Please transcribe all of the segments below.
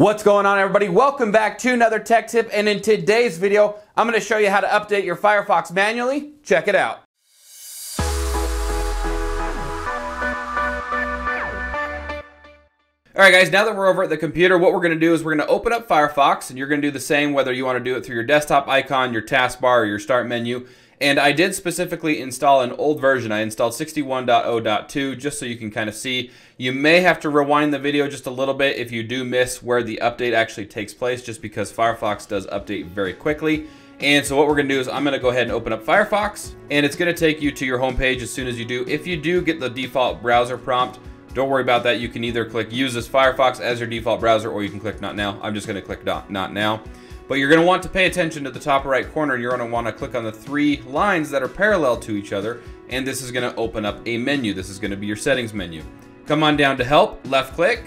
What's going on everybody? Welcome back to another tech tip and in today's video I'm going to show you how to update your Firefox manually. Check it out. Alright guys, now that we're over at the computer, what we're going to do is we're going to open up Firefox and you're going to do the same whether you want to do it through your desktop icon, your taskbar, or your start menu. And I did specifically install an old version. I installed 61.0.2 just so you can kind of see. You may have to rewind the video just a little bit if you do miss where the update actually takes place just because Firefox does update very quickly. And so what we're gonna do is I'm gonna go ahead and open up Firefox and it's gonna take you to your home page as soon as you do. If you do get the default browser prompt, don't worry about that. You can either click use this Firefox as your default browser or you can click not now. I'm just gonna click not now. But you're going to want to pay attention to the top right corner. You're going to want to click on the three lines that are parallel to each other. And this is going to open up a menu. This is going to be your settings menu. Come on down to help, left click,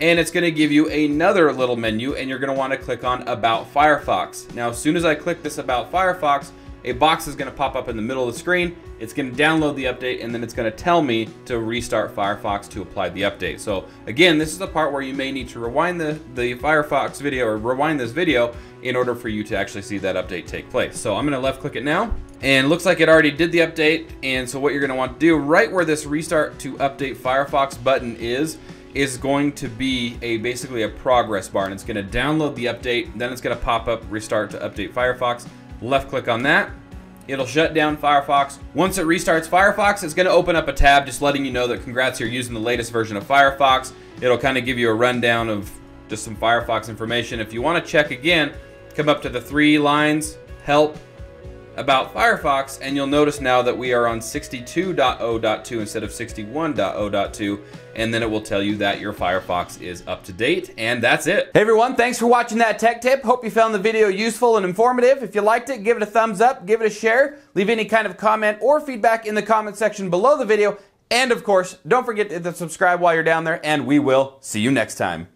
and it's going to give you another little menu and you're going to want to click on about Firefox. Now as soon as I click this about Firefox, a box is going to pop up in the middle of the screen. It's going to download the update and then it's going to tell me to restart Firefox to apply the update. So again, this is the part where you may need to rewind the, the Firefox video or rewind this video in order for you to actually see that update take place. So I'm going to left click it now and looks like it already did the update. And so what you're going to want to do right where this restart to update Firefox button is, is going to be a basically a progress bar and it's going to download the update. Then it's going to pop up restart to update Firefox left click on that. It'll shut down Firefox. Once it restarts Firefox, it's going to open up a tab just letting you know that congrats, you're using the latest version of Firefox. It'll kind of give you a rundown of just some Firefox information. If you want to check again, come up to the three lines, help, about Firefox, and you'll notice now that we are on 62.0.2 instead of 61.0.2, and then it will tell you that your Firefox is up to date, and that's it. Hey everyone, thanks for watching that tech tip. Hope you found the video useful and informative. If you liked it, give it a thumbs up, give it a share, leave any kind of comment or feedback in the comment section below the video, and of course, don't forget to subscribe while you're down there, and we will see you next time.